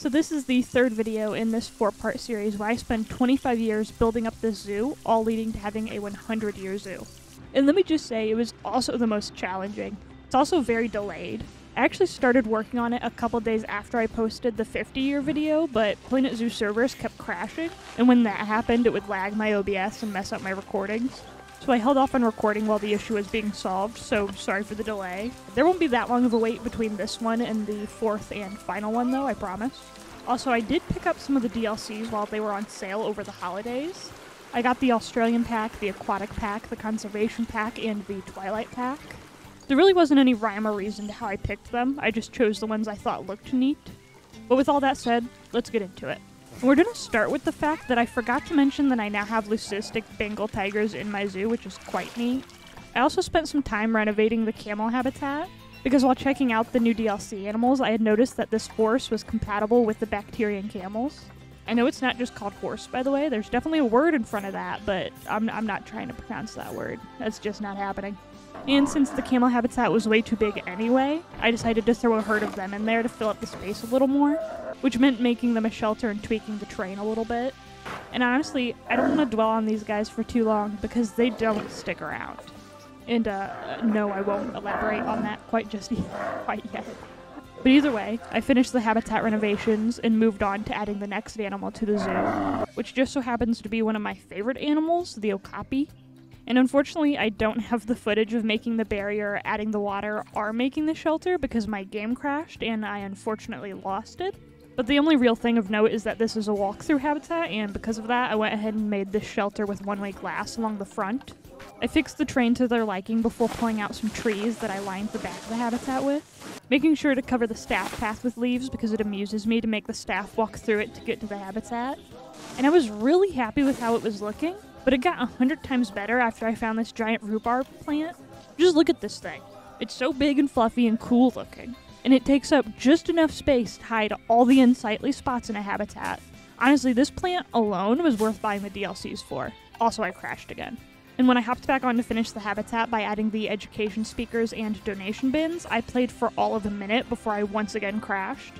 So this is the third video in this four-part series where I spend 25 years building up this zoo, all leading to having a 100-year zoo. And let me just say, it was also the most challenging. It's also very delayed. I actually started working on it a couple days after I posted the 50 year video, but Planet Zoo servers kept crashing, and when that happened, it would lag my OBS and mess up my recordings. So I held off on recording while the issue was being solved, so sorry for the delay. There won't be that long of a wait between this one and the fourth and final one, though, I promise. Also, I did pick up some of the DLCs while they were on sale over the holidays. I got the Australian pack, the Aquatic pack, the Conservation pack, and the Twilight pack. There really wasn't any rhyme or reason to how I picked them, I just chose the ones I thought looked neat. But with all that said, let's get into it. We're going to start with the fact that I forgot to mention that I now have leucistic Bengal tigers in my zoo, which is quite neat. I also spent some time renovating the camel habitat, because while checking out the new DLC animals, I had noticed that this horse was compatible with the Bactrian camels. I know it's not just called horse, by the way. There's definitely a word in front of that, but I'm, I'm not trying to pronounce that word. That's just not happening. And since the camel habitat was way too big anyway, I decided to throw a herd of them in there to fill up the space a little more which meant making them a shelter and tweaking the terrain a little bit. And honestly, I don't want to dwell on these guys for too long because they don't stick around. And uh, no, I won't elaborate on that quite just quite yet. But either way, I finished the habitat renovations and moved on to adding the next animal to the zoo, which just so happens to be one of my favorite animals, the okapi. And unfortunately, I don't have the footage of making the barrier, adding the water, or making the shelter because my game crashed and I unfortunately lost it. But the only real thing of note is that this is a walkthrough habitat, and because of that, I went ahead and made this shelter with one-way glass along the front. I fixed the terrain to their liking before pulling out some trees that I lined the back of the habitat with, making sure to cover the staff path with leaves because it amuses me to make the staff walk through it to get to the habitat. And I was really happy with how it was looking, but it got a hundred times better after I found this giant rhubarb plant. Just look at this thing. It's so big and fluffy and cool looking and it takes up just enough space to hide all the unsightly spots in a habitat. Honestly, this plant alone was worth buying the DLCs for. Also, I crashed again. And when I hopped back on to finish the habitat by adding the education speakers and donation bins, I played for all of a minute before I once again crashed.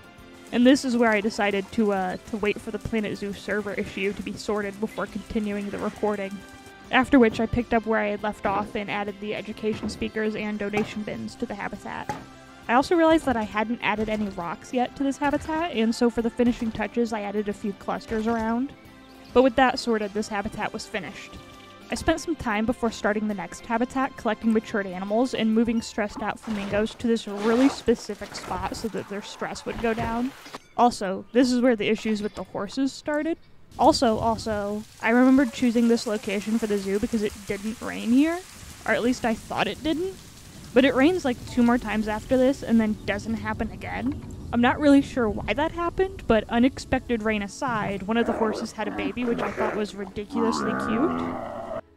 And this is where I decided to uh, to wait for the Planet Zoo server issue to be sorted before continuing the recording. After which I picked up where I had left off and added the education speakers and donation bins to the habitat. I also realized that I hadn't added any rocks yet to this habitat, and so for the finishing touches, I added a few clusters around. But with that sorted, this habitat was finished. I spent some time before starting the next habitat collecting matured animals and moving stressed out flamingos to this really specific spot so that their stress would go down. Also, this is where the issues with the horses started. Also, also, I remembered choosing this location for the zoo because it didn't rain here, or at least I thought it didn't. But it rains like two more times after this and then doesn't happen again. I'm not really sure why that happened, but unexpected rain aside, one of the horses had a baby, which I thought was ridiculously cute.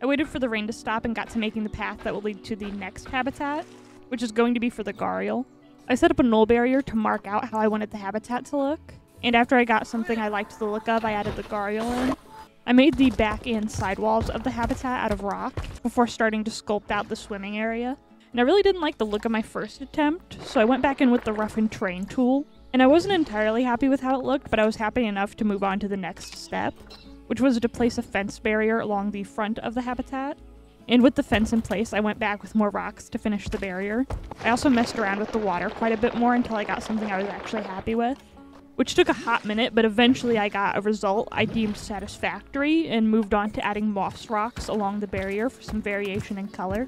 I waited for the rain to stop and got to making the path that will lead to the next habitat, which is going to be for the gharial. I set up a null barrier to mark out how I wanted the habitat to look, and after I got something I liked the look of, I added the gharial in. I made the back and side walls of the habitat out of rock before starting to sculpt out the swimming area. And I really didn't like the look of my first attempt, so I went back in with the rough and train tool. And I wasn't entirely happy with how it looked, but I was happy enough to move on to the next step, which was to place a fence barrier along the front of the habitat. And with the fence in place, I went back with more rocks to finish the barrier. I also messed around with the water quite a bit more until I got something I was actually happy with, which took a hot minute, but eventually I got a result I deemed satisfactory and moved on to adding moss rocks along the barrier for some variation in color.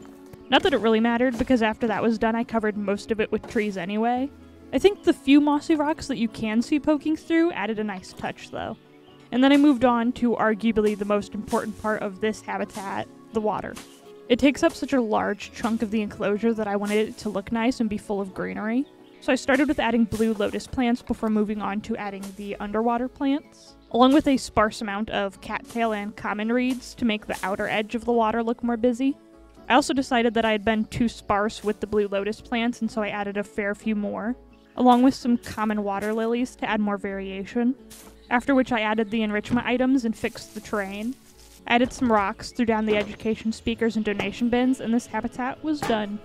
Not that it really mattered, because after that was done, I covered most of it with trees anyway. I think the few mossy rocks that you can see poking through added a nice touch, though. And then I moved on to arguably the most important part of this habitat the water. It takes up such a large chunk of the enclosure that I wanted it to look nice and be full of greenery. So I started with adding blue lotus plants before moving on to adding the underwater plants, along with a sparse amount of cattail and common reeds to make the outer edge of the water look more busy. I also decided that I had been too sparse with the blue lotus plants, and so I added a fair few more, along with some common water lilies to add more variation. After which I added the enrichment items and fixed the terrain. I added some rocks, threw down the education speakers and donation bins, and this habitat was done.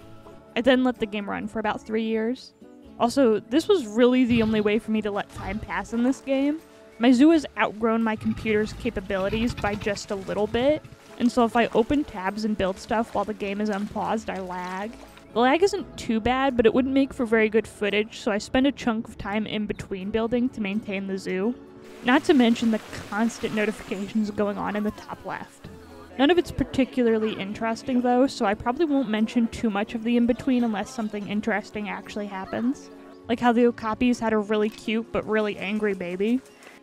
I then let the game run for about three years. Also, this was really the only way for me to let time pass in this game. My zoo has outgrown my computer's capabilities by just a little bit, and so if I open tabs and build stuff while the game is unpaused, I lag. The lag isn't too bad, but it wouldn't make for very good footage, so I spend a chunk of time in between building to maintain the zoo. Not to mention the constant notifications going on in the top left. None of it's particularly interesting though, so I probably won't mention too much of the in between unless something interesting actually happens. Like how the Okapis had a really cute but really angry baby.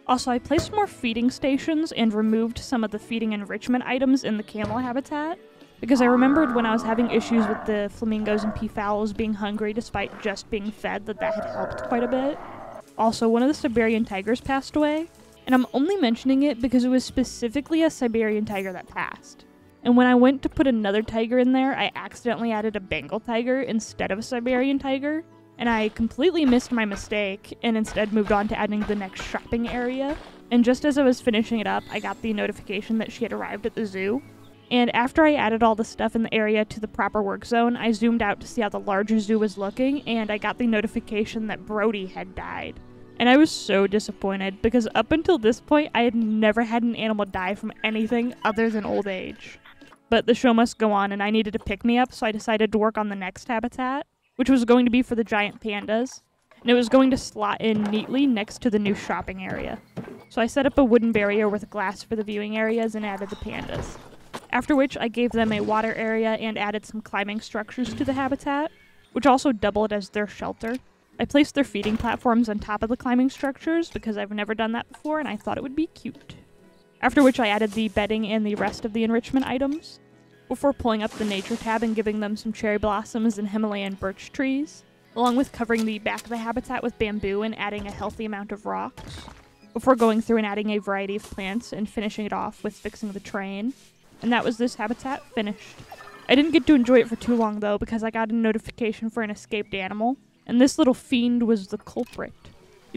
Also, I placed more feeding stations and removed some of the feeding enrichment items in the camel habitat, because I remembered when I was having issues with the flamingos and peafowls being hungry despite just being fed that that had helped quite a bit. Also, one of the Siberian tigers passed away, and I'm only mentioning it because it was specifically a Siberian tiger that passed. And when I went to put another tiger in there, I accidentally added a Bengal tiger instead of a Siberian tiger, and I completely missed my mistake and instead moved on to adding the next shopping area. And just as I was finishing it up, I got the notification that she had arrived at the zoo. And after I added all the stuff in the area to the proper work zone, I zoomed out to see how the larger zoo was looking, and I got the notification that Brody had died. And I was so disappointed because up until this point, I had never had an animal die from anything other than old age. But the show must go on, and I needed to pick me up, so I decided to work on the next habitat, which was going to be for the giant pandas. And it was going to slot in neatly next to the new shopping area. So I set up a wooden barrier with glass for the viewing areas and added the pandas. After which, I gave them a water area and added some climbing structures to the habitat, which also doubled as their shelter. I placed their feeding platforms on top of the climbing structures because I've never done that before and I thought it would be cute. After which I added the bedding and the rest of the enrichment items, before pulling up the nature tab and giving them some cherry blossoms and Himalayan birch trees, along with covering the back of the habitat with bamboo and adding a healthy amount of rocks, before going through and adding a variety of plants and finishing it off with fixing the terrain. And that was this habitat finished. I didn't get to enjoy it for too long though because I got a notification for an escaped animal, and this little fiend was the culprit.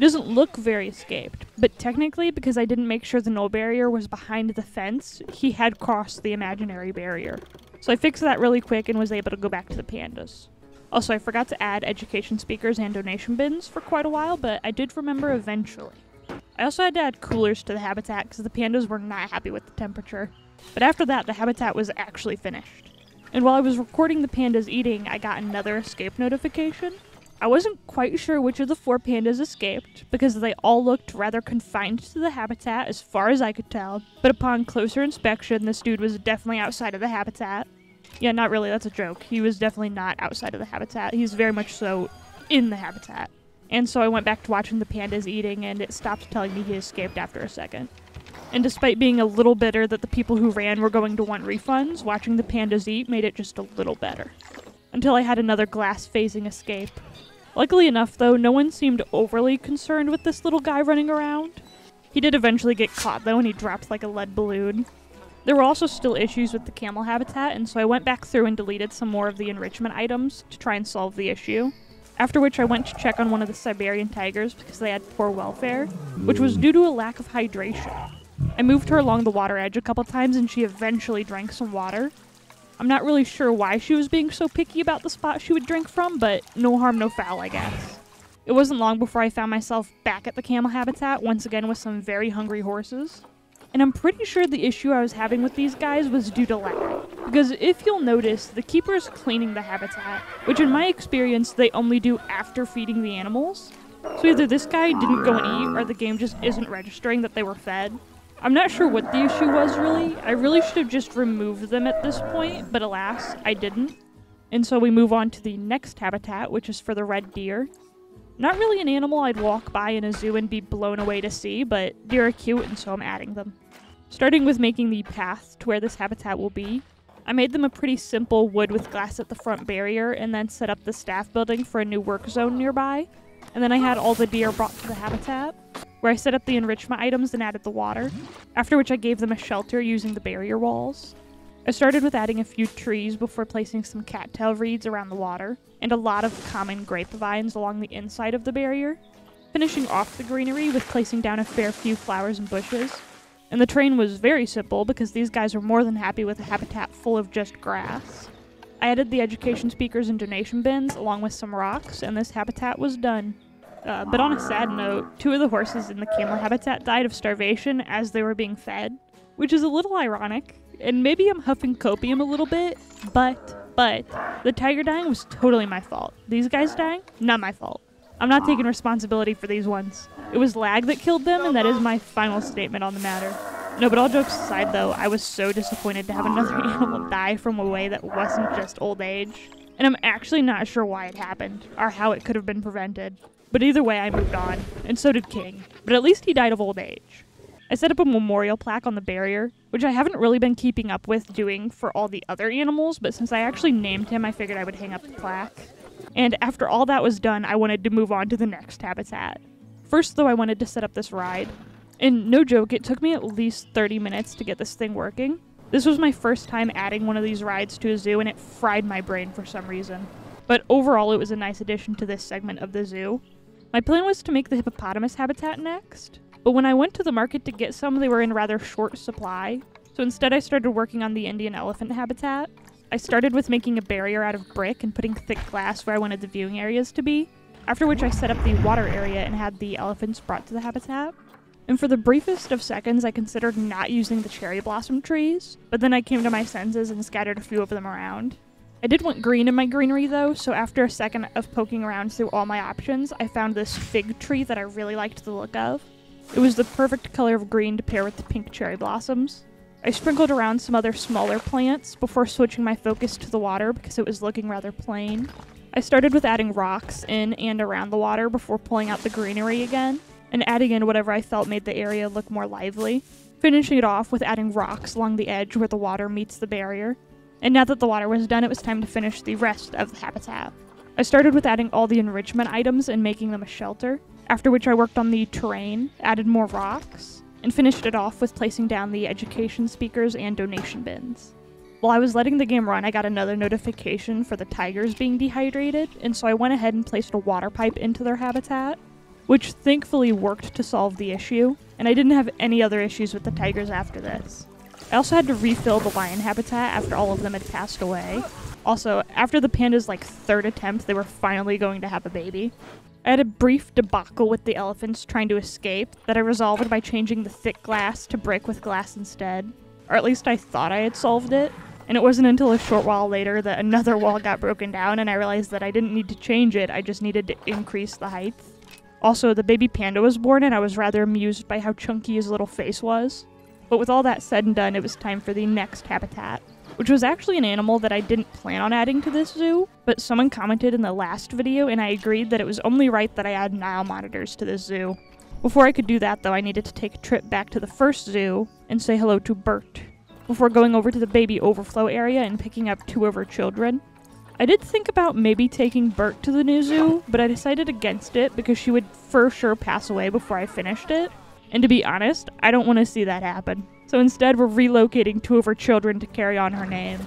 He doesn't look very escaped, but technically, because I didn't make sure the null barrier was behind the fence, he had crossed the imaginary barrier. So I fixed that really quick and was able to go back to the pandas. Also, I forgot to add education speakers and donation bins for quite a while, but I did remember eventually. I also had to add coolers to the habitat because the pandas were not happy with the temperature. But after that, the habitat was actually finished. And while I was recording the pandas eating, I got another escape notification. I wasn't quite sure which of the four pandas escaped, because they all looked rather confined to the habitat as far as I could tell, but upon closer inspection, this dude was definitely outside of the habitat. Yeah, not really, that's a joke. He was definitely not outside of the habitat. He's very much so in the habitat. And so I went back to watching the pandas eating, and it stopped telling me he escaped after a second. And despite being a little bitter that the people who ran were going to want refunds, watching the pandas eat made it just a little better. Until I had another glass phasing escape. Luckily enough, though, no one seemed overly concerned with this little guy running around. He did eventually get caught, though, and he dropped like a lead balloon. There were also still issues with the camel habitat, and so I went back through and deleted some more of the enrichment items to try and solve the issue. After which I went to check on one of the Siberian tigers because they had poor welfare, which was due to a lack of hydration. I moved her along the water edge a couple times and she eventually drank some water, I'm not really sure why she was being so picky about the spot she would drink from, but no harm, no foul, I guess. It wasn't long before I found myself back at the camel habitat, once again with some very hungry horses. And I'm pretty sure the issue I was having with these guys was due to lag. Because if you'll notice, the keeper's cleaning the habitat, which in my experience they only do after feeding the animals. So either this guy didn't go and eat, or the game just isn't registering that they were fed. I'm not sure what the issue was really. I really should have just removed them at this point, but alas, I didn't. And so we move on to the next habitat, which is for the red deer. Not really an animal I'd walk by in a zoo and be blown away to see, but deer are cute and so I'm adding them. Starting with making the path to where this habitat will be, I made them a pretty simple wood with glass at the front barrier and then set up the staff building for a new work zone nearby. And then I had all the deer brought to the habitat where I set up the enrichment items and added the water, after which I gave them a shelter using the barrier walls. I started with adding a few trees before placing some cattail reeds around the water, and a lot of common grapevines along the inside of the barrier, finishing off the greenery with placing down a fair few flowers and bushes. And the terrain was very simple because these guys were more than happy with a habitat full of just grass. I added the education speakers and donation bins along with some rocks, and this habitat was done. Uh, but on a sad note, two of the horses in the camel habitat died of starvation as they were being fed, which is a little ironic. And maybe I'm huffing copium a little bit, but, but, the tiger dying was totally my fault. These guys dying, not my fault. I'm not taking responsibility for these ones. It was lag that killed them, and that is my final statement on the matter. No, but all jokes aside, though, I was so disappointed to have another animal die from a way that wasn't just old age. And I'm actually not sure why it happened, or how it could have been prevented. But either way, I moved on, and so did King. But at least he died of old age. I set up a memorial plaque on the barrier, which I haven't really been keeping up with doing for all the other animals, but since I actually named him, I figured I would hang up the plaque. And after all that was done, I wanted to move on to the next habitat. First, though, I wanted to set up this ride. And no joke, it took me at least 30 minutes to get this thing working. This was my first time adding one of these rides to a zoo, and it fried my brain for some reason. But overall, it was a nice addition to this segment of the zoo. My plan was to make the hippopotamus habitat next, but when I went to the market to get some, they were in rather short supply. So instead, I started working on the Indian elephant habitat. I started with making a barrier out of brick and putting thick glass where I wanted the viewing areas to be, after which I set up the water area and had the elephants brought to the habitat. And for the briefest of seconds, I considered not using the cherry blossom trees, but then I came to my senses and scattered a few of them around. I did want green in my greenery though, so after a second of poking around through all my options, I found this fig tree that I really liked the look of. It was the perfect color of green to pair with the pink cherry blossoms. I sprinkled around some other smaller plants before switching my focus to the water because it was looking rather plain. I started with adding rocks in and around the water before pulling out the greenery again, and adding in whatever I felt made the area look more lively, finishing it off with adding rocks along the edge where the water meets the barrier. And now that the water was done, it was time to finish the rest of the habitat. I started with adding all the enrichment items and making them a shelter, after which I worked on the terrain, added more rocks, and finished it off with placing down the education speakers and donation bins. While I was letting the game run, I got another notification for the tigers being dehydrated, and so I went ahead and placed a water pipe into their habitat, which thankfully worked to solve the issue, and I didn't have any other issues with the tigers after this. I also had to refill the lion habitat after all of them had passed away. Also, after the panda's like third attempt, they were finally going to have a baby. I had a brief debacle with the elephants trying to escape that I resolved by changing the thick glass to brick with glass instead. Or at least I thought I had solved it. And it wasn't until a short while later that another wall got broken down and I realized that I didn't need to change it, I just needed to increase the height. Also, the baby panda was born and I was rather amused by how chunky his little face was. But with all that said and done, it was time for the next habitat which was actually an animal that I didn't plan on adding to this zoo, but someone commented in the last video and I agreed that it was only right that I add Nile monitors to this zoo. Before I could do that though, I needed to take a trip back to the first zoo and say hello to Bert, before going over to the baby overflow area and picking up two of her children. I did think about maybe taking Bert to the new zoo, but I decided against it because she would for sure pass away before I finished it. And to be honest, I don't want to see that happen. So instead, we're relocating two of her children to carry on her name.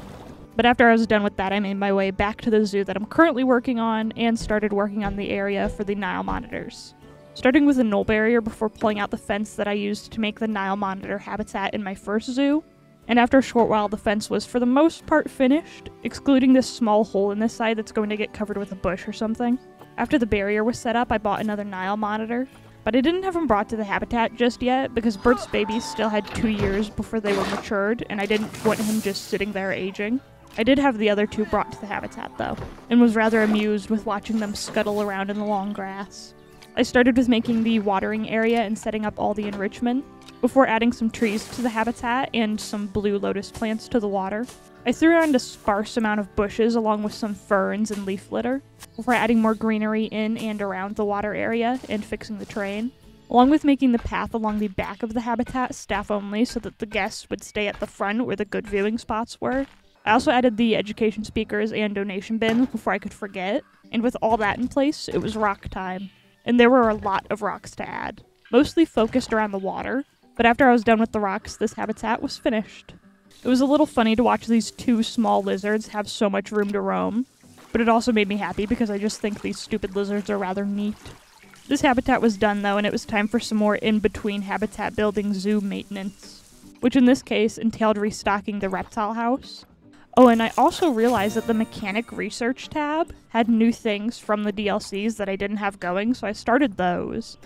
But after I was done with that, I made my way back to the zoo that I'm currently working on and started working on the area for the Nile monitors. Starting with a null barrier before pulling out the fence that I used to make the Nile monitor habitat in my first zoo. And after a short while, the fence was for the most part finished, excluding this small hole in this side that's going to get covered with a bush or something. After the barrier was set up, I bought another Nile monitor, but I didn't have him brought to the habitat just yet because Bert's babies still had two years before they were matured, and I didn't want him just sitting there aging. I did have the other two brought to the habitat though, and was rather amused with watching them scuttle around in the long grass. I started with making the watering area and setting up all the enrichment, before adding some trees to the habitat and some blue lotus plants to the water. I threw around a sparse amount of bushes along with some ferns and leaf litter before adding more greenery in and around the water area and fixing the terrain, along with making the path along the back of the habitat staff only so that the guests would stay at the front where the good viewing spots were. I also added the education speakers and donation bins before I could forget, and with all that in place, it was rock time. And there were a lot of rocks to add, mostly focused around the water, but after I was done with the rocks, this habitat was finished. It was a little funny to watch these two small lizards have so much room to roam, but it also made me happy because I just think these stupid lizards are rather neat. This habitat was done though, and it was time for some more in between habitat building zoo maintenance, which in this case entailed restocking the reptile house. Oh, and I also realized that the mechanic research tab had new things from the DLCs that I didn't have going, so I started those.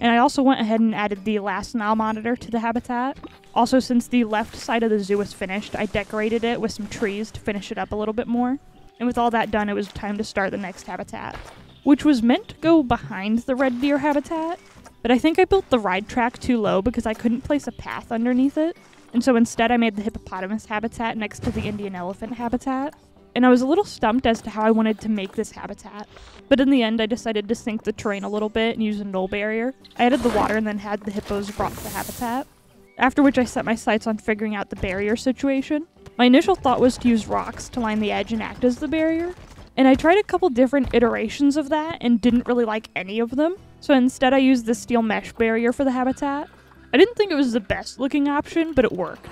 And I also went ahead and added the last Nile monitor to the habitat. Also, since the left side of the zoo was finished, I decorated it with some trees to finish it up a little bit more. And with all that done, it was time to start the next habitat, which was meant to go behind the red deer habitat, but I think I built the ride track too low because I couldn't place a path underneath it. And so instead, I made the hippopotamus habitat next to the Indian elephant habitat and I was a little stumped as to how I wanted to make this habitat. But in the end, I decided to sink the terrain a little bit and use a null barrier. I added the water and then had the hippos to the habitat. After which I set my sights on figuring out the barrier situation. My initial thought was to use rocks to line the edge and act as the barrier. And I tried a couple different iterations of that and didn't really like any of them. So instead I used the steel mesh barrier for the habitat. I didn't think it was the best looking option, but it worked.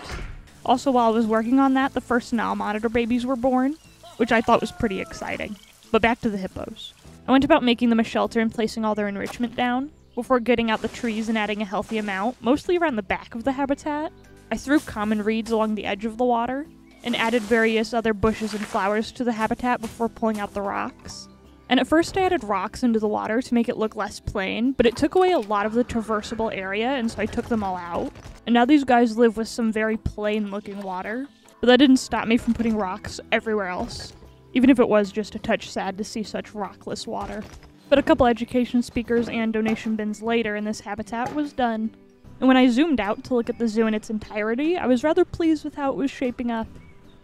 Also, while I was working on that, the first Nile monitor babies were born which I thought was pretty exciting. But back to the hippos. I went about making them a shelter and placing all their enrichment down, before getting out the trees and adding a healthy amount, mostly around the back of the habitat. I threw common reeds along the edge of the water, and added various other bushes and flowers to the habitat before pulling out the rocks. And at first I added rocks into the water to make it look less plain, but it took away a lot of the traversable area, and so I took them all out. And now these guys live with some very plain looking water, but that didn't stop me from putting rocks everywhere else, even if it was just a touch sad to see such rockless water. But a couple education speakers and donation bins later, and this habitat was done. And when I zoomed out to look at the zoo in its entirety, I was rather pleased with how it was shaping up.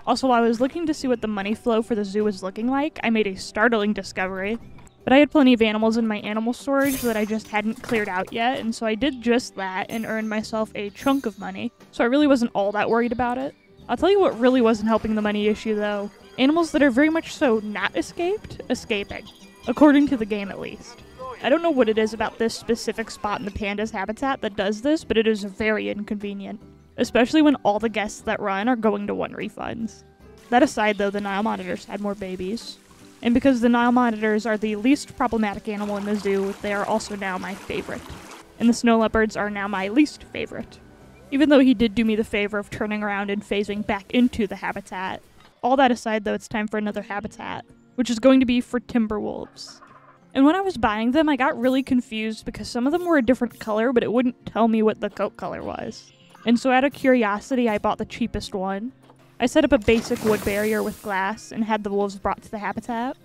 Also, while I was looking to see what the money flow for the zoo was looking like, I made a startling discovery. But I had plenty of animals in my animal storage that I just hadn't cleared out yet, and so I did just that and earned myself a chunk of money, so I really wasn't all that worried about it. I'll tell you what really wasn't helping the money issue, though. Animals that are very much so not escaped, escaping. According to the game, at least. I don't know what it is about this specific spot in the panda's habitat that does this, but it is very inconvenient. Especially when all the guests that run are going to one refunds. That aside, though, the Nile monitors had more babies. And because the Nile monitors are the least problematic animal in the zoo, they are also now my favorite. And the snow leopards are now my least favorite even though he did do me the favor of turning around and phasing back into the habitat. All that aside, though, it's time for another habitat, which is going to be for timber wolves. And when I was buying them, I got really confused because some of them were a different color, but it wouldn't tell me what the coat color was. And so, out of curiosity, I bought the cheapest one. I set up a basic wood barrier with glass and had the wolves brought to the habitat.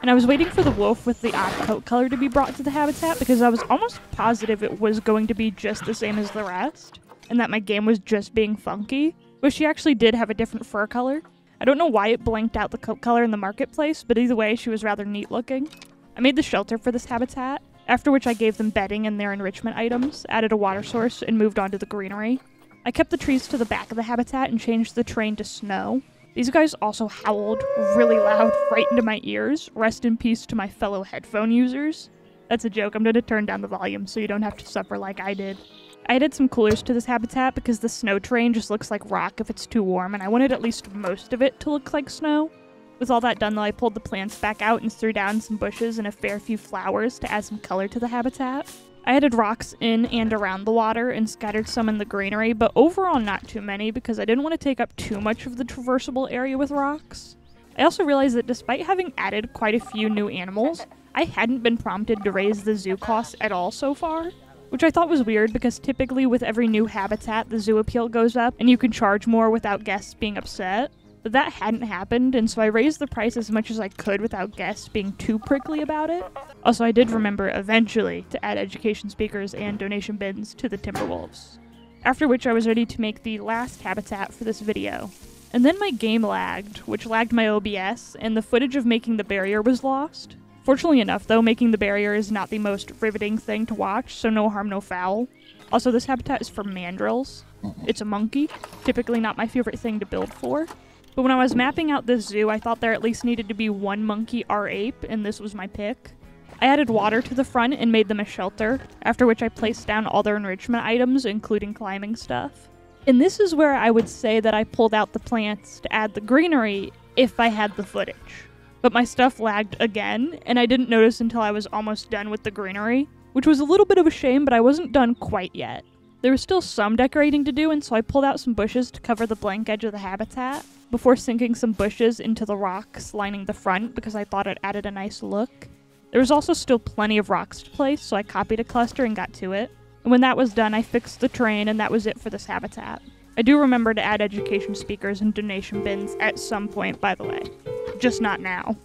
And I was waiting for the wolf with the odd coat color to be brought to the habitat because I was almost positive it was going to be just the same as the rest and that my game was just being funky, but she actually did have a different fur color. I don't know why it blanked out the coat color in the marketplace, but either way, she was rather neat looking. I made the shelter for this habitat, after which I gave them bedding and their enrichment items, added a water source, and moved on to the greenery. I kept the trees to the back of the habitat and changed the terrain to snow. These guys also howled really loud right into my ears. Rest in peace to my fellow headphone users. That's a joke. I'm going to turn down the volume so you don't have to suffer like I did. I added some coolers to this habitat because the snow terrain just looks like rock if it's too warm, and I wanted at least most of it to look like snow. With all that done, though, I pulled the plants back out and threw down some bushes and a fair few flowers to add some color to the habitat. I added rocks in and around the water and scattered some in the greenery, but overall not too many because I didn't want to take up too much of the traversable area with rocks. I also realized that despite having added quite a few new animals, I hadn't been prompted to raise the zoo costs at all so far which I thought was weird because typically with every new habitat, the zoo appeal goes up and you can charge more without guests being upset. But that hadn't happened, and so I raised the price as much as I could without guests being too prickly about it. Also, I did remember eventually to add education speakers and donation bins to the Timberwolves. After which I was ready to make the last habitat for this video. And then my game lagged, which lagged my OBS, and the footage of making the barrier was lost. Fortunately enough, though, making the barrier is not the most riveting thing to watch, so no harm, no foul. Also, this habitat is for mandrills. Mm-hmm. It's a monkey, typically not my favorite thing to build for. But when I was mapping out this zoo, I thought there at least needed to be one monkey or ape, and this was my pick. I added water to the front and made them a shelter, after which I placed down all their enrichment items, including climbing stuff. And this is where I would say that I pulled out the plants to add the greenery if I had the footage but my stuff lagged again, and I didn't notice until I was almost done with the greenery, which was a little bit of a shame, but I wasn't done quite yet. There was still some decorating to do, and so I pulled out some bushes to cover the blank edge of the habitat before sinking some bushes into the rocks lining the front because I thought it added a nice look. There was also still plenty of rocks to place, so I copied a cluster and got to it. And when that was done, I fixed the terrain, and that was it for this habitat. I do remember to add education speakers and donation bins at some point, by the way. Just not now.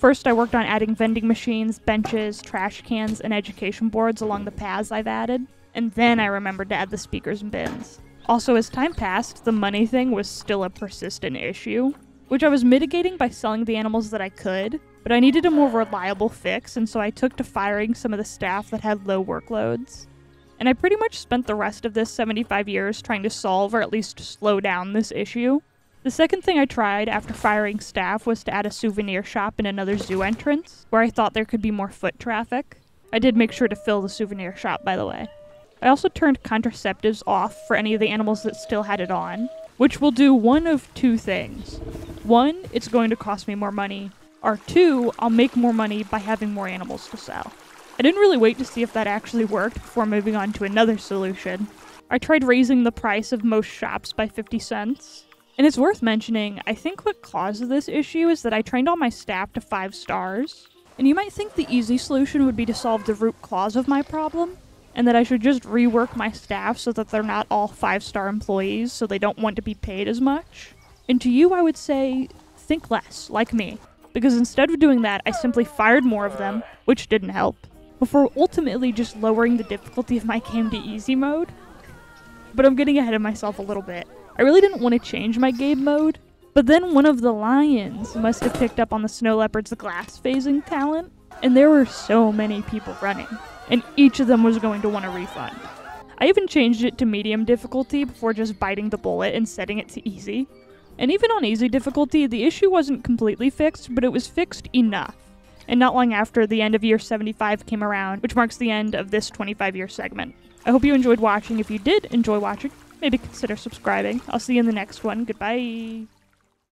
First, I worked on adding vending machines, benches, trash cans, and education boards along the paths I've added, and then I remembered to add the speakers and bins. Also, as time passed, the money thing was still a persistent issue, which I was mitigating by selling the animals that I could, but I needed a more reliable fix, and so I took to firing some of the staff that had low workloads. And I pretty much spent the rest of this 75 years trying to solve or at least slow down this issue. The second thing I tried after firing staff was to add a souvenir shop in another zoo entrance, where I thought there could be more foot traffic. I did make sure to fill the souvenir shop, by the way. I also turned contraceptives off for any of the animals that still had it on, which will do one of two things. One, it's going to cost me more money, or two, I'll make more money by having more animals to sell. I didn't really wait to see if that actually worked before moving on to another solution. I tried raising the price of most shops by 50 cents. And it's worth mentioning, I think what caused this issue is that I trained all my staff to 5 stars. And you might think the easy solution would be to solve the root cause of my problem, and that I should just rework my staff so that they're not all 5 star employees so they don't want to be paid as much. And to you, I would say, think less, like me. Because instead of doing that, I simply fired more of them, which didn't help, before ultimately just lowering the difficulty of my game to easy mode. But I'm getting ahead of myself a little bit. I really didn't want to change my game mode, but then one of the lions must have picked up on the snow leopard's glass phasing talent, and there were so many people running, and each of them was going to want a refund. I even changed it to medium difficulty before just biting the bullet and setting it to easy. And even on easy difficulty, the issue wasn't completely fixed, but it was fixed enough. And not long after, the end of year 75 came around, which marks the end of this 25 year segment. I hope you enjoyed watching. If you did enjoy watching, maybe consider subscribing. I'll see you in the next one. Goodbye.